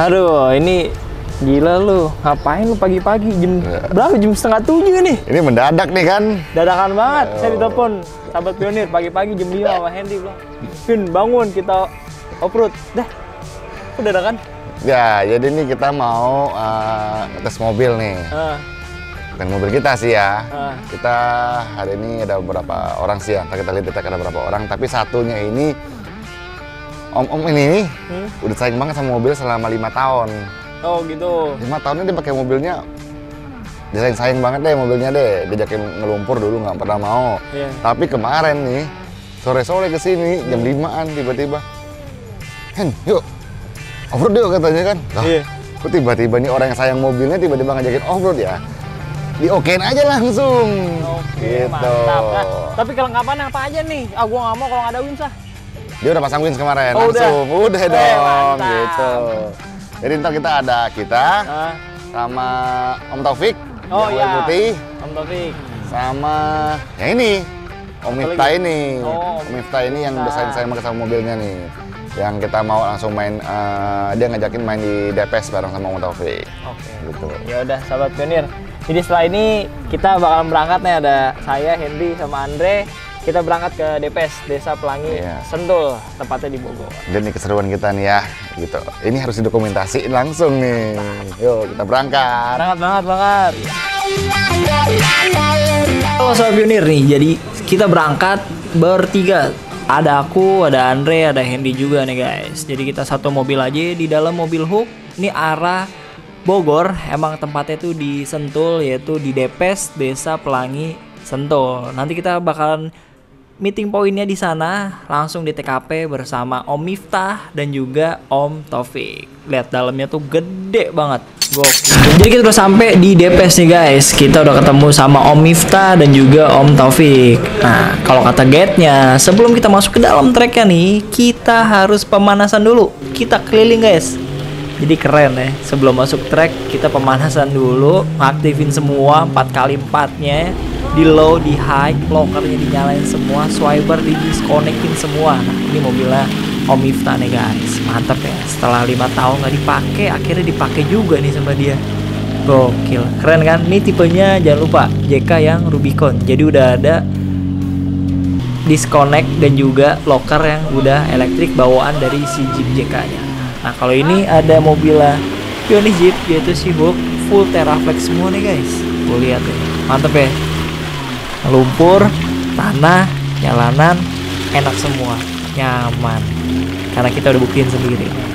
Aduh, ini gila lu. Ngapain lu pagi-pagi jam Ya. berapa? Jam setengah tujuh nih. Ini mendadak nih kan. Dadakan banget. Oh. Saya ditelepon sahabat pionir pagi-pagi jam 5 sama Hendy bilang, "Vin, bangun kita off-road." Dah. Udah dadakan. Ya, jadi ini kita mau uh, tes mobil nih. Ah, Bukan mobil kita sih ya. ah. Kita hari ini ada beberapa orang sih ya. Kita lihat kita ada berapa orang. Tapi satunya ini om-om ini nih Hmm? udah sayang banget sama mobil selama lima tahun. Oh, gitu. Lima tahun ini dia pakai mobilnya dia sayang sayang banget deh mobilnya deh. Diajakin ngelumpur dulu nggak pernah mau. Iya. Tapi kemarin nih sore-sore ke sini jam 5an tiba-tiba, Hen, yuk offroad yuk katanya kan. Iya. kok tiba-tiba nih orang yang sayang mobilnya tiba-tiba ngajakin offroad ya? Diokein aja langsung. Oke, gitu. mantap. Nah, tapi kelengkapan apa aja nih? Ah, gua nggak mau kalau nggak ada wins. Dia udah pasang wins kemarin Oh, udah? langsung. Udah, Eh, dong mantap. gitu. Jadi ntar kita ada kita Ah. sama Om Taufik Oh, iya. putih Om Taufik. sama yang ini Om Miftah lagi? ini. Oh, Om Miftah ini yang udah sayang banget sama mobilnya nih. Yang kita mau langsung main eh, dia ngajakin main di DPS bareng sama Om Taufik. Oke. Gitu. Ya udah, sahabat pionir. Jadi setelah ini kita bakalan berangkat nih ada saya, Henry sama Andre. Kita berangkat ke DPS Desa Pelangi Iya. Sentul, tepatnya di Bogor. Dan ini keseruan kita nih ya, gitu. Ini harus didokumentasiin langsung nih. Yuk kita berangkat. Berangkat banget banget. Halo sahabat pionir nih, jadi kita berangkat bertiga. Ada aku, ada Andre, ada Hendy juga nih guys. Jadi kita satu mobil aja di dalam mobil hook. Ini arah Bogor, emang tempatnya tuh di Sentul yaitu di Depes Desa Pelangi Sentul. Nanti kita bakalan meeting poinnya di sana langsung di TKP bersama Om Miftah dan juga Om Taufik. Lihat dalamnya tuh gede banget. Gokil. Jadi kita udah sampai di DPS nih guys. Kita udah ketemu sama Om Miftah dan juga Om Taufik. Nah, kalau kata guide-nya, sebelum kita masuk ke dalam tracknya nih, kita harus pemanasan dulu. Kita keliling guys. Jadi keren ya. Sebelum masuk track kita pemanasan dulu, aktifin semua 4 kali 4-nya. Di low, di high, lockernya dinyalain semua, swiper di disconnectin semua. Nah, ini mobilnya Om Miftah nih guys. Mantap ya. Setelah lima tahun nggak dipakai, akhirnya dipakai juga nih sama dia. Gokil. Keren kan? Ini tipenya jangan lupa JK yang Rubicon. Jadi udah ada disconnect dan juga locker yang udah elektrik bawaan dari si Jeep JK-nya. Nah, kalau ini ada mobilnya Pioneer Jeep yaitu si Hulk full Teraflex semua nih guys. Gue lihat ya. Mantep ya. Lumpur, tanah, jalanan enak semua, nyaman. Karena kita udah buktiin sendiri.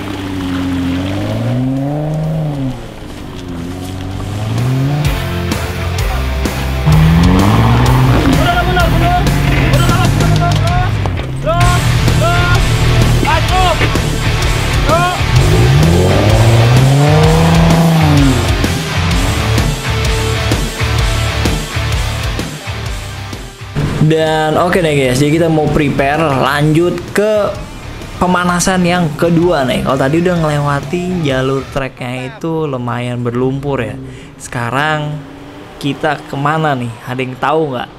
Dan oke deh guys, jadi kita mau prepare lanjut ke pemanasan yang kedua nih. Kalau tadi udah ngelewati jalur treknya itu lumayan berlumpur ya. Sekarang kita ke mana nih? Ada yang tahu nggak?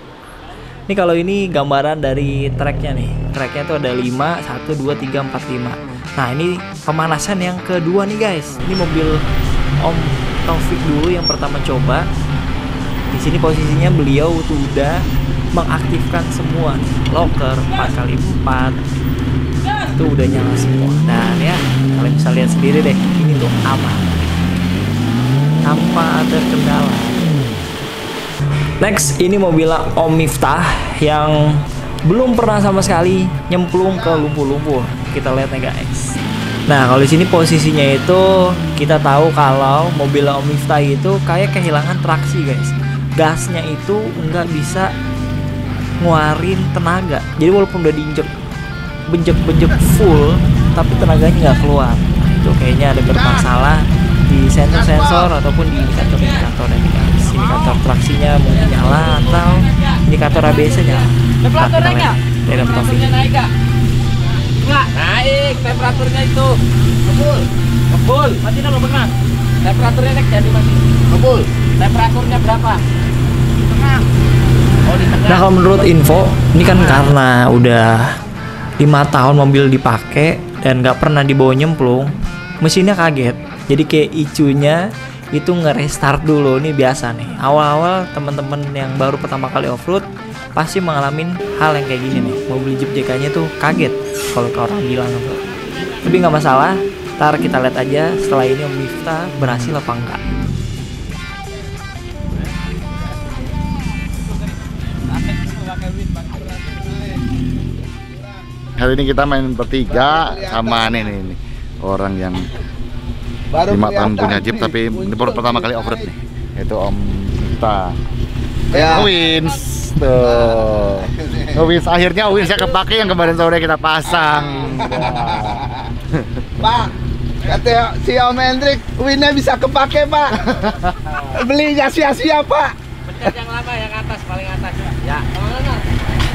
Ini kalau ini gambaran dari treknya nih. Treknya tuh ada 5, 1, 2, 3, 4, 5. Nah ini pemanasan yang kedua nih guys. Ini mobil Om Taufik dulu yang pertama coba. Di sini posisinya beliau tuh udah mengaktifkan semua locker 4 kali 4 itu udah nyala semua. Dan ya kalian bisa lihat sendiri deh ini tuh aman tanpa ada kendala. Next ini mobilnya Om Miftah yang belum pernah sama sekali nyemplung ke lumpur-lumpur kita lihat nih guys. Nah kalau di sini posisinya itu kita tahu kalau mobil Om Miftah itu kayak kehilangan traksi guys. Gasnya itu nggak bisa nguarin tenaga. Jadi walaupun udah diinjek benjek-benjek full, tapi tenaganya nggak keluar. Nah, itu kayaknya ada bermasalah di sensor-sensor ataupun di indikator-indikator nih guys. Indikator traksinya mungkin nyala atau indikator ABS-nya nyala. Nah, kita lihat dalam naik gak? Enggak, naik temperaturnya itu. Kebul. Kebul. Mati dulu benar. Temperaturnya naik jadi mati. Kebul. Temperaturnya berapa? Di tengah. Oh, di tengah. Nah kalau menurut info ini kan karena udah lima tahun mobil dipakai dan nggak pernah dibawa nyemplung, mesinnya kaget. Jadi kayak icunya itu nge-restart dulu nih biasa nih. Awal-awal teman-teman yang baru pertama kali off-road pasti mengalami hal yang kayak gini nih. Mobil Jeep JK-nya tuh kaget kalau ke orang bilang. Tapi nggak masalah, ntar kita lihat aja setelah ini Om Miftah berhasil apa enggak. Hari ini kita main bertiga sama nih nih, nih. orang yang Baru lima tahun punya Jeep tapi ini baru pertama kali off-road nih. Itu Om Miftah. Ya. Wins tuh. Wins akhirnya Wins ya kepake yang kemarin sore kita pasang. Pak, kata si Om Hendrik, winnya bisa kepake Pak. Belinya sia-sia Pak. Pencet yang lama yang atas paling atas. Ya. Mana?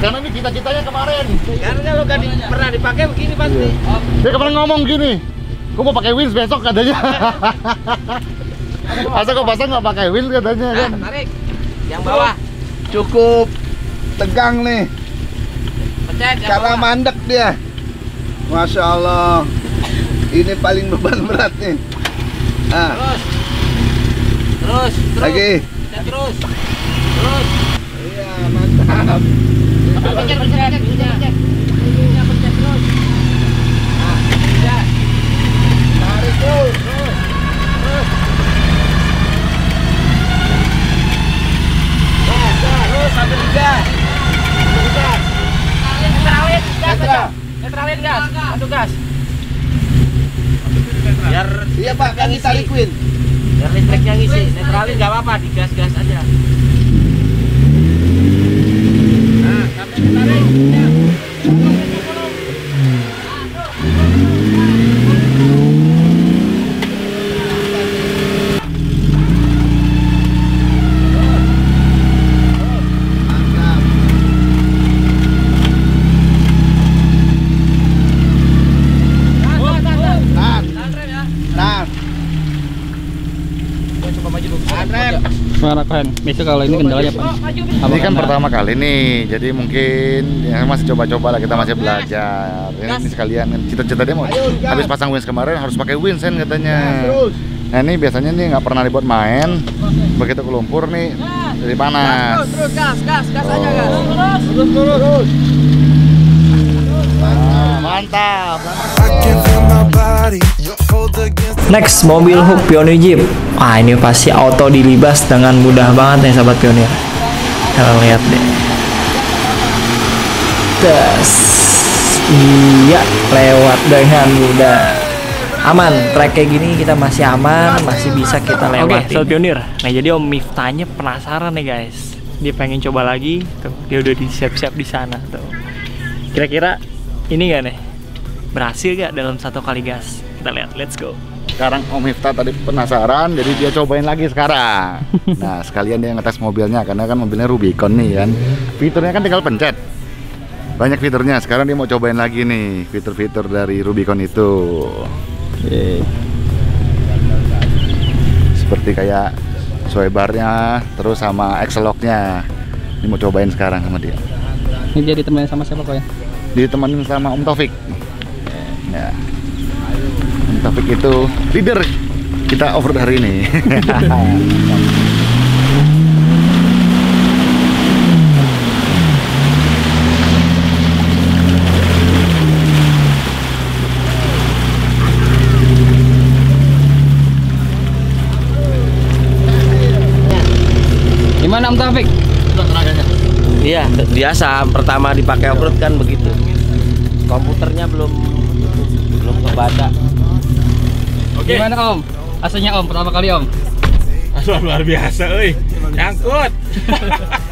Karena ini cita-citanya kemarin. Karena lo kan di- pernah dipakai begini pasti. Oh, Dia kemarin ngomong gini, gue mau pakai Wins besok katanya. Masa kok pasang nggak pakai Wins katanya nah, kan? tarik. Yang bawah. Cukup tegang nih, Pencet karena bawah. mandek dia. Masya Allah, ini paling beban berat nih. Nah, Terus. Terus, terus. lagi. Terus. Terus. Iya, mantap. Pencet terus. Nah, pencet. Tarik terus. Terus. Netralin, gas aja. Netralin gas. Biar Iya Pak, kan kita liquid. biar listriknya ngisi. Netralin nggak apa-apa, digas-gas aja. Nah, sampai ditarik. Ya. Mantap. Tahan, tahan, tahan. Tahan, Tahan, rem ya. tahan. Gua coba maju dulu. Tahan rem. Besok kalau ini kendalanya apa? Oh. Ini kan pertama kali nih, jadi mungkin ya masih coba-coba lah kita masih belajar. Ini, ini sekalian kan cita-cita dia mau gas. habis pasang Wins kemarin harus pakai Wins kan katanya. Nah ini biasanya nih nggak pernah dibuat main, begitu ke lumpur nih jadi panas. Terus, terus, gas, gas, gas aja, gas. Oh. Terus. Terus, terus, terus. Ah, mantap. I Next, mobil hook Pioneer Jeep. Wah, ini pasti auto dilibas dengan mudah banget nih sahabat Pioneer. Kita lihat deh. Tes. Iya, lewat dengan mudah. Aman, track kayak gini kita masih aman, masih bisa kita lewati. Oke, sahabat Pioneer. Nah, jadi Om Miftahnya penasaran nih guys. Dia pengen coba lagi, tuh. Dia udah disiap-siap di sana tuh. Kira-kira ini gak nih? Berhasil gak dalam satu kali gas? Kita lihat, let's go. Sekarang Om Miftah tadi penasaran, jadi dia cobain lagi sekarang. Nah, sekalian dia ngetes mobilnya karena kan mobilnya Rubicon nih kan. Fiturnya kan tinggal pencet. Banyak fiturnya. Sekarang dia mau cobain lagi nih fitur-fitur dari Rubicon itu. Seperti kayak swibarnya, terus sama X-Lock-nya. Ini mau cobain sekarang sama dia. Ini dia ditemenin sama siapa Kohen? Ditemenin sama Om Taufik. Ya. Om Taufik itu leader kita over hari ini. Gimana Om Taufik? Iya, biasa pertama dipakai off-road kan begitu. Komputernya belum belum kebaca. Gimana Om? Aslinya Om, pertama kali Om. Aduh, luar biasa, euy. Nyangkut.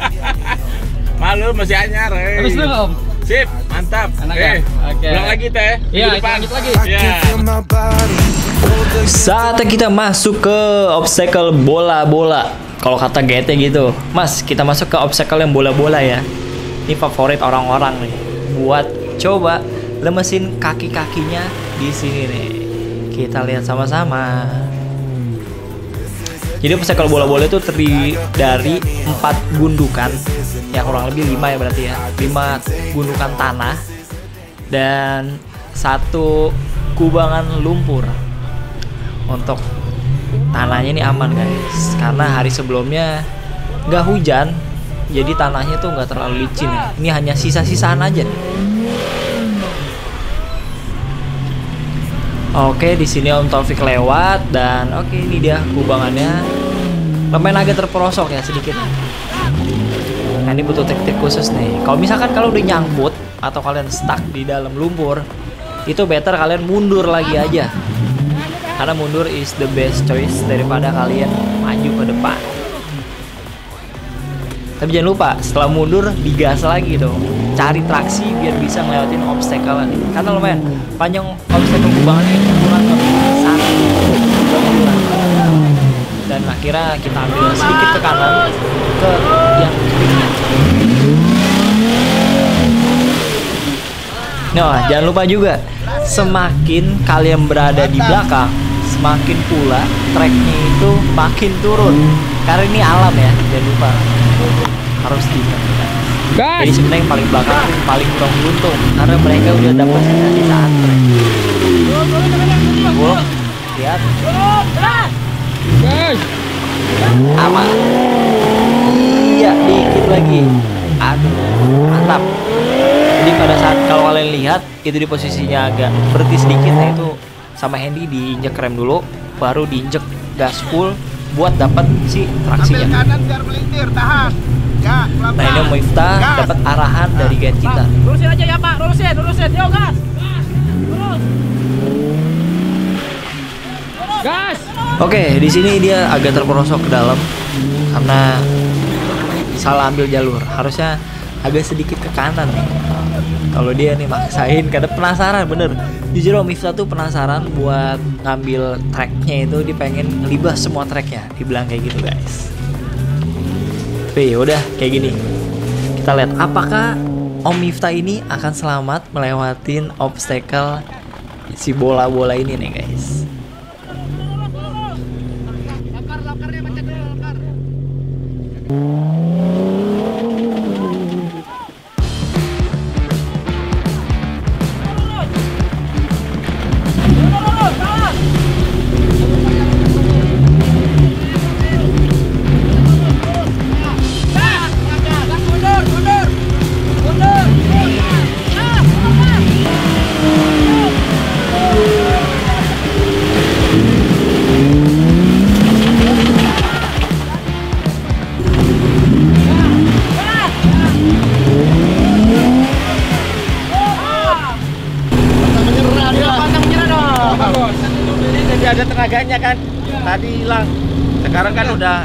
Malu masih anyar, euy. Habis dulu Om. Sip, mantap. Enak Eh, ya? Oke. Ulang lagi teh. Iya, lanjut lagi. Iya. against Saatnya kita masuk ke obstacle bola-bola. Kalau kata GT gitu, Mas, kita masuk ke obstacle yang bola-bola ya. Ini favorit orang-orang nih. Buat coba lemesin kaki-kakinya di sini nih. Kita lihat sama-sama. Jadi obstacle bola-bola itu terdiri dari empat gundukan, ya kurang lebih lima ya berarti ya, lima gundukan tanah dan satu kubangan lumpur. untuk tanahnya ini aman guys karena hari sebelumnya nggak hujan jadi tanahnya tuh nggak terlalu licin ini hanya sisa-sisaan aja nih Oke, di sini Om Taufik lewat dan oke ini dia kubangannya. Lumayan agak terperosok ya sedikit. Nah, ini butuh teknik khusus nih. Kalau misalkan kalau udah nyangkut atau kalian stuck di dalam lumpur, itu better kalian mundur lagi aja. Karena mundur is the best choice daripada kalian maju ke depan. Tapi jangan lupa setelah mundur digas lagi dong. Cari traksi biar bisa ngelewatin obstacle nih. Karena lumayan panjang obstacle kubangannya itu kurang lebih satu dan akhirnya kita ambil sedikit ke kanan ke yang kiri. Nah, jangan lupa juga semakin kalian berada di belakang, semakin pula treknya itu makin turun. Karena ini alam ya, jangan lupa harus diperhatikan. Jadi Guys, sebenarnya yang paling belakang paling kurang beruntung karena mereka udah dapat sisa-sisaan trek. Wow, lihat guys. aman. Iya, dikit lagi. Aduh, mantap. Jadi pada saat kalau kalian lihat itu di posisinya agak berhenti sedikit, nah itu sama Handy diinjek rem dulu, baru diinjek gas full buat dapat si Ambil traksinya. kanan biar melintir, tahan. Nah ini Om Miftah dapat arahan dari guide kita. Lurusin aja ya Pak, lurusin, lurusin, yuk gas. Lurus. Gas. Oke, di sini dia agak terperosok ke dalam karena salah ambil jalur. Harusnya agak sedikit ke kanan nih. Kalau dia nih maksain karena penasaran bener. Jujur Om Miftah tuh penasaran buat ngambil tracknya itu dia pengen ngelibas semua tracknya. Dibilang kayak gitu guys. Tapi udah kayak gini. Kita lihat apakah Om Miftah ini akan selamat melewatin obstacle si bola-bola ini nih guys.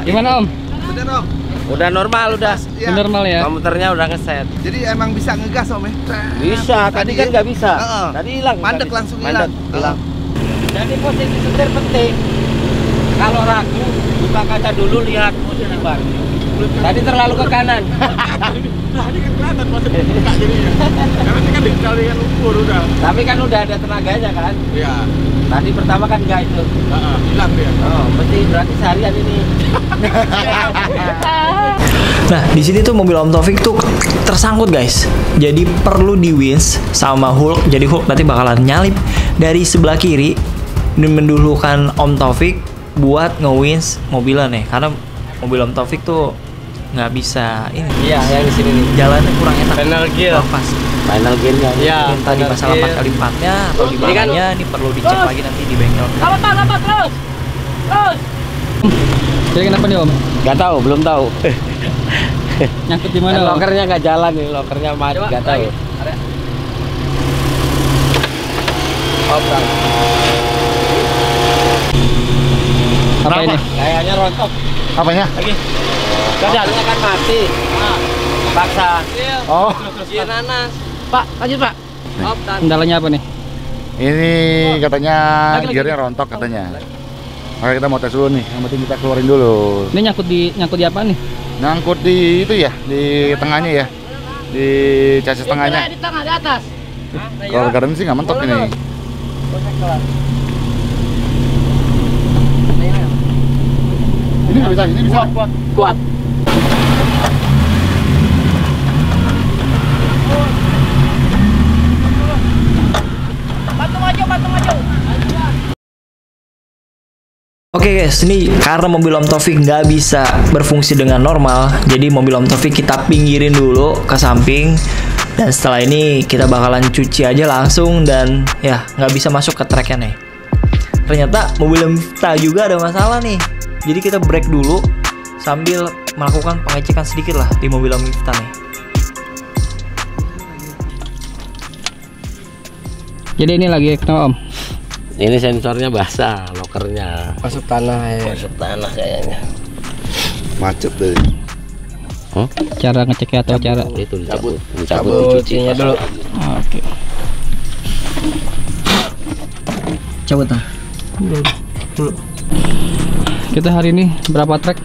Gimana Om? Bener om. udah normal udah. Ya. Normal ya? Komputernya udah ngeset. Jadi emang bisa ngegas om ya? Bisa, tadi kan nggak bisa. Heeh. Tadi hilang. Mandek tadi. langsung Mandek, hilang. hilang. Jadi posisi setir penting. Kalau ragu, buka kaca dulu lihat posisi ban. Tadi terlalu ke kanan. Nah, ini kan kelihatan maksudnya buka jadinya. Karena ini kan dikalian ukur udah. Tapi kan udah ada tenaganya kan. Iya. Tadi pertama kan enggak itu. Heeh, hilang dia. Oh, mesti berarti seharian ini. Nah, di sini tuh mobil Om Taufik tuh tersangkut guys. Jadi perlu di winch sama Hulk. Jadi Hulk nanti bakalan nyalip dari sebelah kiri dan mendulukan Om Taufik buat nge-winch mobilnya nih. Karena mobil Om Taufik tuh nggak bisa ini. Iya, yang di sini nih. Jalannya kurang enak. Final gear. Lepas. Final gearnya. Iya. Mungkin tadi masalah gear. 4 kali 4 nya atau di Ini kan- bahannya ini perlu dicek lagi nanti di bengkel. Pak, lambat terus. Terus. Jadi kenapa nih Om? Gak tahu, belum tahu. Nyangkut di mana? Kan lokernya nggak jalan nih, lokernya mati, nggak tahu. Bang. Apa ini? Kayaknya rontok. Apanya? Lagi. Jalannya kan mati. Paksa. Oh, Iya nanas. Pak, lanjut Pak. Kendalanya apa nih? ini katanya Lagi, lagi. gearnya rontok katanya. Oke kita mau tes dulu nih. Yang penting kita keluarin dulu. Ini nyangkut di nyangkut di apa nih? Nyangkut di itu ya, di tengahnya ya, di chassis tengahnya. Di tengah, di atas. Kalau garden sih nggak mentok ini. Ini nggak bisa, ini bisa. Kuat. Oke guys, ini karena mobil Om Taufik nggak bisa berfungsi dengan normal, jadi mobil Om Taufik kita pinggirin dulu ke samping. Dan setelah ini kita bakalan cuci aja langsung dan ya nggak bisa masuk ke tracknya nih. Ternyata mobil Miftah juga ada masalah nih. Jadi kita break dulu sambil melakukan pengecekan sedikit lah di mobil Om Miftah nih. Jadi ini lagi kenapa om? Ini sensornya basah, lokernya Masuk tanah ya. masuk tanah kayaknya. Macet deh. Cara ngeceknya atau cara? Itu dicabut, dicabut, Cabut pasang dulu. Oke. Cabut ah. Kita hari ini berapa track?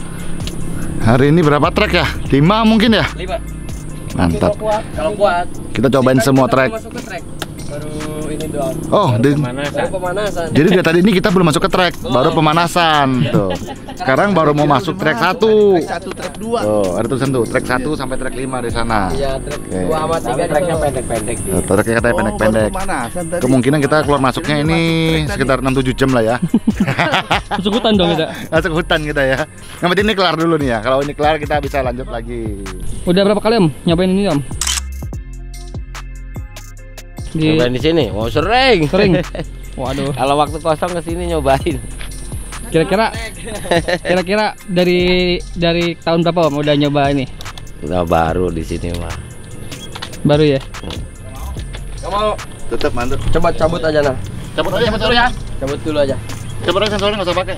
Hari ini berapa trek ya? 5 mungkin ya? Lima. Mantap. Kalau kuat. Kita cobain semua trek. Masuk ke track. Baru ini doang. Oh, di- Baru pemanasan. jadi dari tadi ini kita belum masuk ke trek, baru pemanasan tuh. Sekarang baru mau masuk trek satu. Satu trek dua. Tuh, ada tulisan tuh, trek 1 sampai trek 5 di sana. Iya, track Oke. dua sama tiga Treknya dulu. pendek-pendek gitu. Treknya katanya pendek-pendek. Oh, pemanasan tadi. Kemungkinan kita keluar masuknya ini sekitar 6-7 jam lah ya. Masuk hutan dong kita. Masuk hutan kita ya. Yang penting ini kelar dulu nih ya. Kalau ini kelar kita bisa lanjut lagi. Udah berapa kali om nyobain ini om? Di Nyobain di sini, oh sering. sering. Waduh. Kalau waktu kosong ke sini nyobain. Kira-kira kira-kira dari dari tahun berapa om udah nyoba ini? Udah baru di sini mah. Baru ya? Tetap mantap. Coba cabut aja nah. Cabut aja sensornya. Cabut dulu aja. Cabut aja sensornya nggak usah pakai.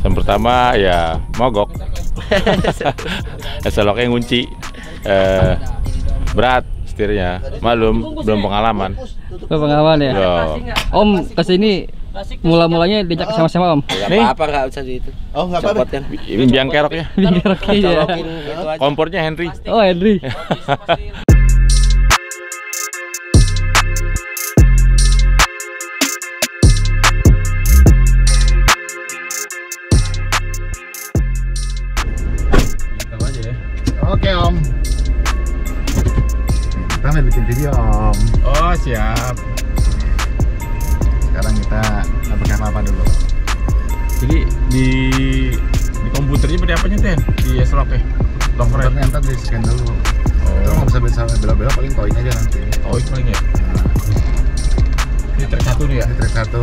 Yang pertama ya mogok. Eseloknya ngunci. Eh, berat setirnya. Malum belum pengalaman. Lo pengalaman ya? Belum. Om ke sini mula-mulanya diajak sama-sama om. Gak Nih. apa-apa nggak usah di itu. Oh, enggak apa-apa. Copot kan. Ini biang oke ya. Colokin itu aja. Kompornya Henry. Oh Henry. Oke om. Kita mau bikin video om. Oh siap. Sekarang kita pakai apa-apa dulu. Jadi di di komputernya beda apanya teh? Di eseloknya. Lokernya. Komputernya ntar di scan dulu. Terus nggak bisa bisa belok-belok paling koin aja nanti. Oh itu paling ya. Ini track satu nih ya. Ini track satu.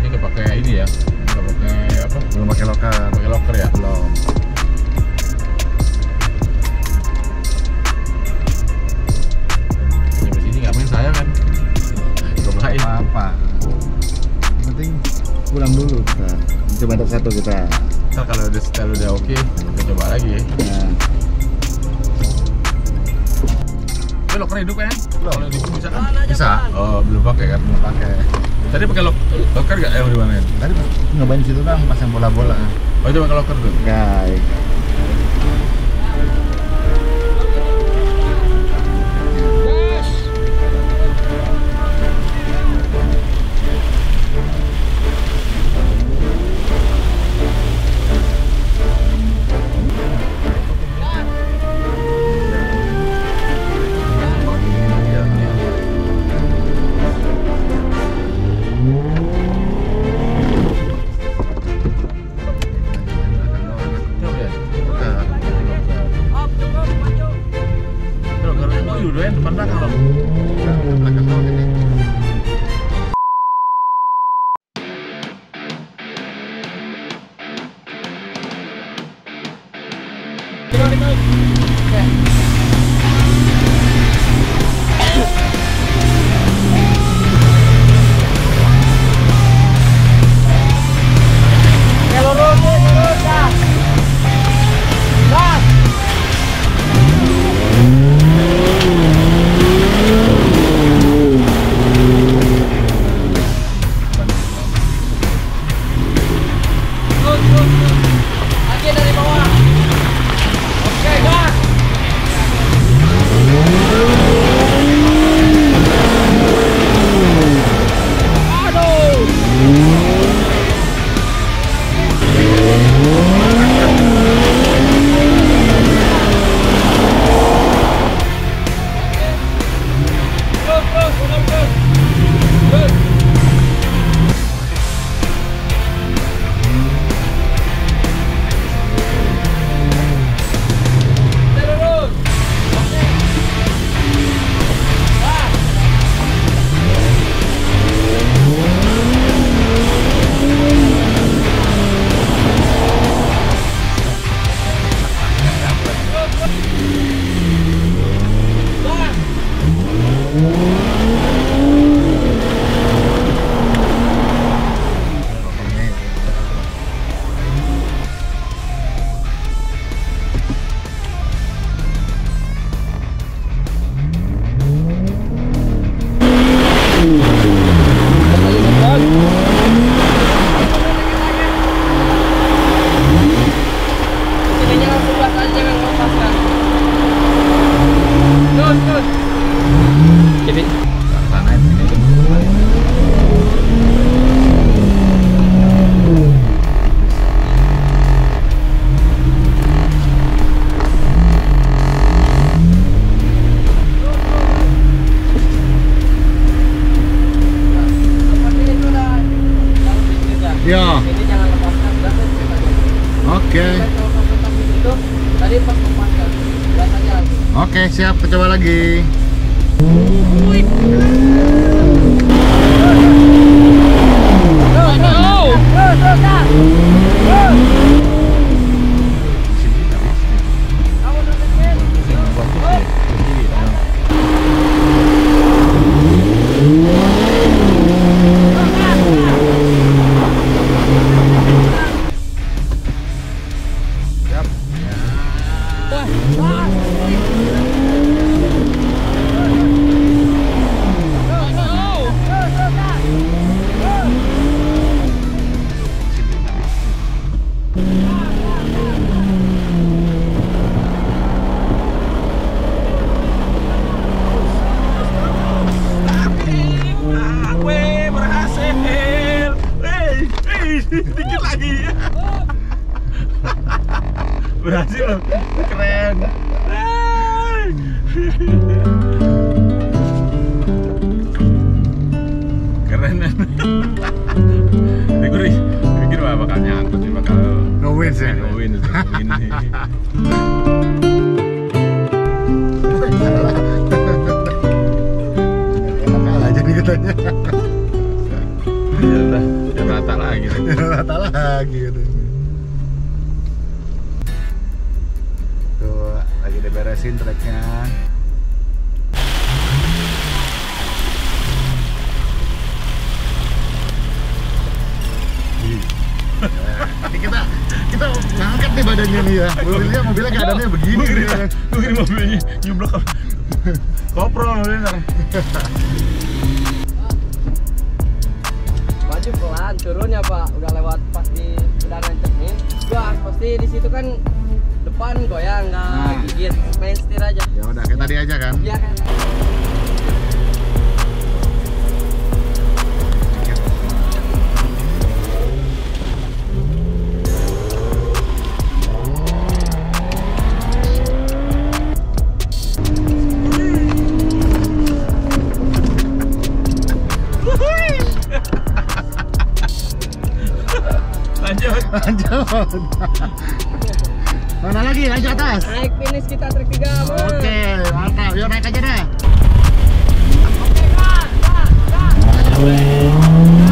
Ini nggak pakai ini ya. Nggak pakai apa? Belum pakai locker. Pakai locker ya. Belum. Satu kita. Ntar kalau udah setel udah oke, kita coba lagi ya. Nah, Tapi loker hidup kan? Kalau di sini bisa kan? bisa. Oh belum pakai kan? Belum pakai. Tadi pakai lok loker nggak yang di mana? Tadi nyobain situ kan pas yang bola-bola. Oh itu pakai loker tuh. Guys. Ah! Ya udah, ya rata lagi. Rata lagi katanya. Tuh, lagi diberesin treknya. Ini kita kita ngangkat nih badannya nih ya. Mobilnya mobilnya keadaannya begini Gue gue kira mobilnya nyeblok. Kopro mobilnya Maju pelan, turun ya Pak. Udah lewat pasti udah nancemin. Gas pasti di situ kan depan goyang nggak Nah. gigit. Main setir aja. Ya udah kayak tadi aja kan. Iya kan. Lanjut. Mana lagi? Lanjut atas. Naik finish kita trek tiga. Oke, mantap. Yuk naik aja deh. Mundur,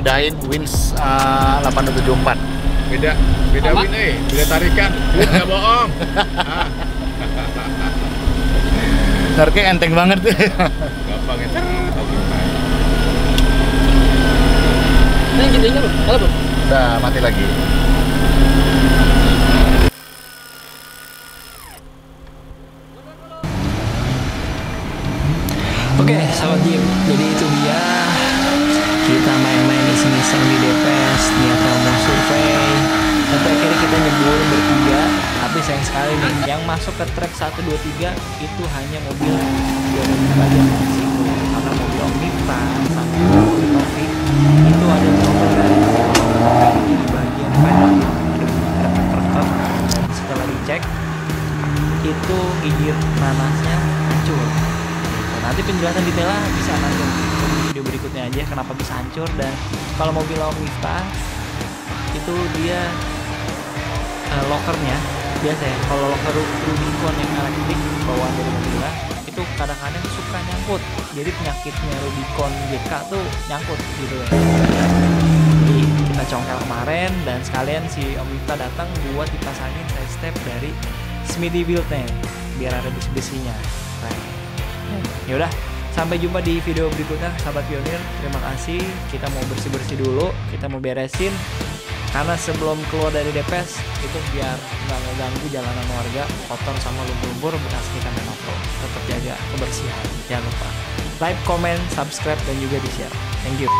ngemedain Wins uh, 8274. Beda, beda Apa? win eh. Beda tarikan. Nggak bohong. Ah, Tariknya enteng banget tuh. gampang ya. Ini gini loh, kalau belum? Udah mati lagi. Masuk ke track 1, 2, 3 itu hanya mobil situ. Karena mobil Omnipta sama mobil Taufik itu ada trouble dari di bagian pedal rekap setelah dicek itu gigir nanasnya hancur. Nanti penjelasan detailnya bisa nanti video berikutnya aja kenapa bisa hancur. Dan kalau mobil Omnista itu dia eh, lockernya biasa ya kalau Rubicon yang elektrik bawaan dari mobilnya itu kadang-kadang suka nyangkut. Jadi penyakitnya Rubicon GK tuh nyangkut gitu ya. Jadi kita congkel kemarin dan sekalian si Omnista datang buat dipasangin side step dari Smithy build-nya biar ada besi-besinya. Keren. ya udah sampai jumpa di video berikutnya sahabat pionir. Terima kasih. Kita mau bersih bersih dulu kita mau beresin karena sebelum keluar dari DPS itu biar nggak ngeganggu jalanan warga kotor sama lumpur-lumpur bekas kita dan tetap jaga kebersihan jangan lupa like, comment, subscribe dan juga di share thank you.